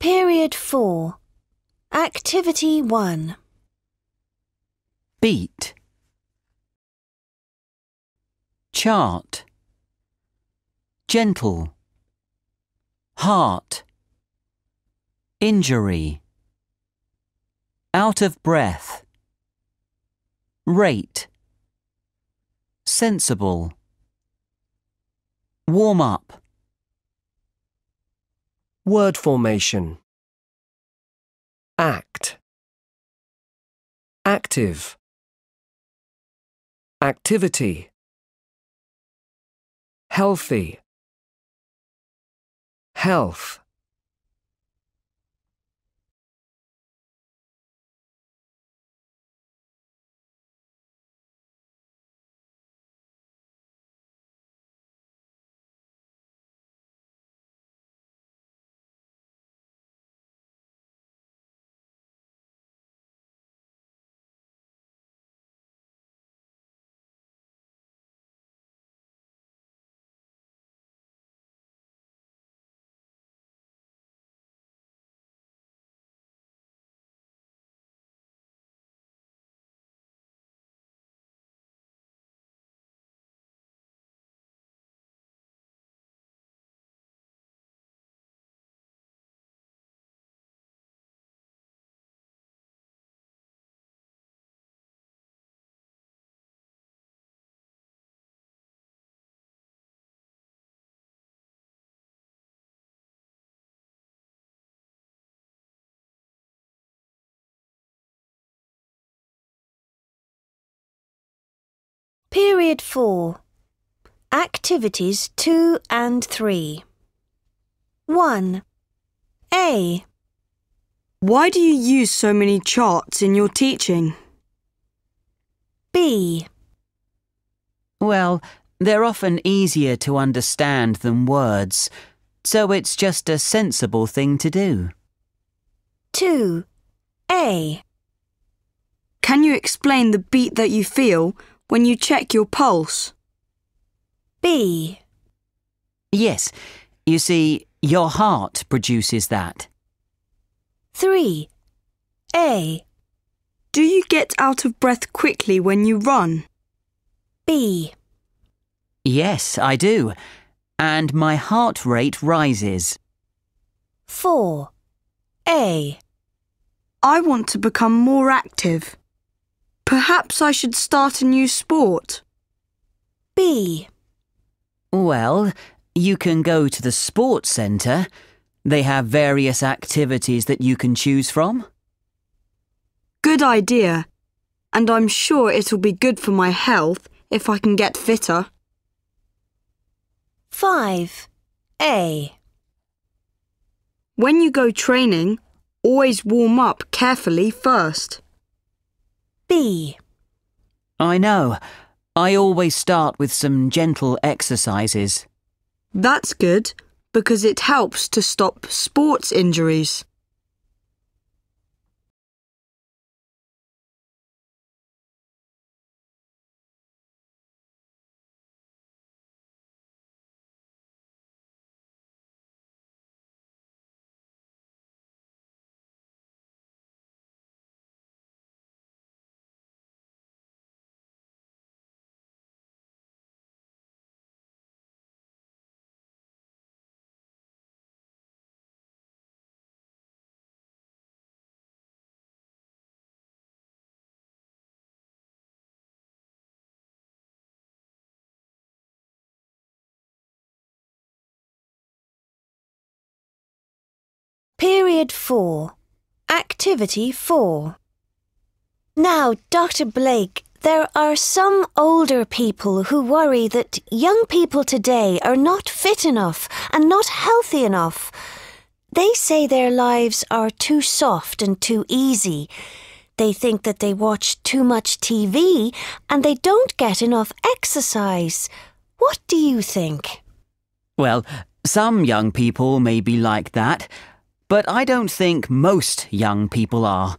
Period 4. Activity 1. Beat. Chart. Gentle. Heart. Injury. Out of breath. Rate. Sensible. Warm up. Word formation. Act. Active. Activity. Healthy. Health. Period 4. Activities 2 and 3. 1. A. Why do you use so many charts in your teaching? B. Well, they're often easier to understand than words, so it's just a sensible thing to do. 2. A. Can you explain the beat that you feel when you check your pulse? B. Yes, you see, your heart produces that. 3. A. Do you get out of breath quickly when you run? B. Yes, I do. And my heart rate rises. 4. A. I want to become more active. Perhaps I should start a new sport. B. Well, you can go to the sports centre. They have various activities that you can choose from. Good idea. And I'm sure it'll be good for my health if I can get fitter. 5. A. When you go training, always warm up carefully first. B. I know. I always start with some gentle exercises. That's good because it helps to stop sports injuries. Period 4. Activity 4. Now, Dr. Blake, there are some older people who worry that young people today are not fit enough and not healthy enough. They say their lives are too soft and too easy. They think that they watch too much TV and they don't get enough exercise. What do you think? Well, some young people may be like that, but I don't think most young people are.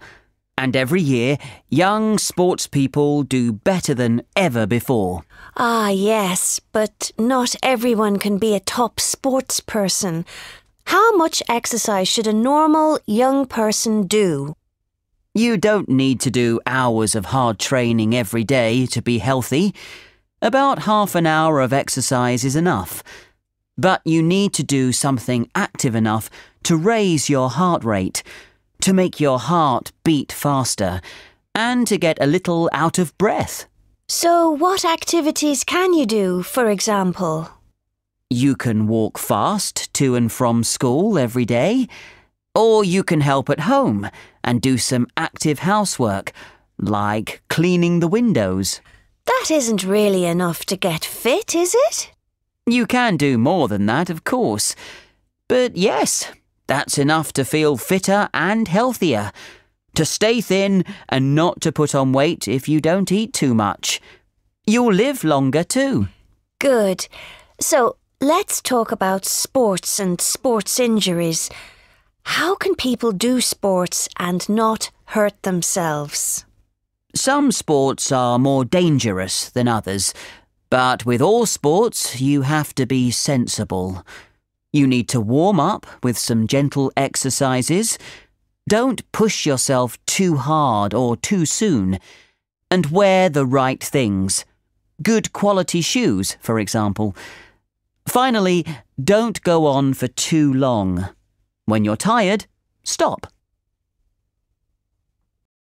And every year, young sports people do better than ever before. Ah, yes, but not everyone can be a top sports person. How much exercise should a normal young person do? You don't need to do hours of hard training every day to be healthy. About half an hour of exercise is enough. But you need to do something active enough to raise your heart rate, to make your heart beat faster, and to get a little out of breath. So, what activities can you do, for example? You can walk fast to and from school every day, or you can help at home and do some active housework, like cleaning the windows. That isn't really enough to get fit, is it? You can do more than that, of course. But yes, that's enough to feel fitter and healthier. To stay thin and not to put on weight if you don't eat too much. You'll live longer too. Good. So, let's talk about sports and sports injuries. How can people do sports and not hurt themselves? Some sports are more dangerous than others, but with all sports, you have to be sensible. You need to warm up with some gentle exercises. Don't push yourself too hard or too soon. And wear the right things. Good quality shoes, for example. Finally, don't go on for too long. When you're tired, stop.